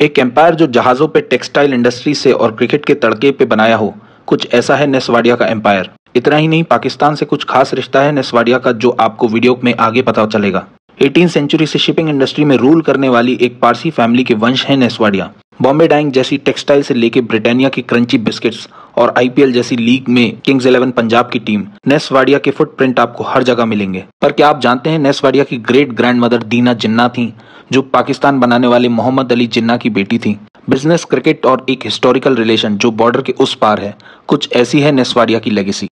एक एम्पायर जो जहाजों पे टेक्सटाइल इंडस्ट्री से और क्रिकेट के तड़के पे बनाया हो, कुछ ऐसा है नेसवाडिया का एम्पायर इतना ही नहीं, पाकिस्तान से कुछ खास रिश्ता है नेसवाडिया का जो आपको वीडियो में आगे पता चलेगा। 18 सेंचुरी से शिपिंग इंडस्ट्री में रूल करने वाली एक पारसी फैमिली के वंश है नेसवाडिया बॉम्बे डाइंग जैसी टेक्सटाइल से लेके ब्रिटानिया की क्रंची बिस्किट्स और आईपीएल जैसी लीग में किंग्स इलेवन पंजाब की टीम नेसवाडिया के फुटप्रिंट आपको हर जगह मिलेंगे। पर क्या आप जानते हैं नेसवाडिया की great grand mother Dina Jinnah थी, जो पाकिस्तान बनाने वाले मोहम्मद अली जिन्ना की बेटी थी? बिज़नेस क्रिकेट और एक हिस्टोरिकल रिलेशन जो बॉर्डर के उस पार है, कुछ ऐसी है नेसवाडिया की लेगेसी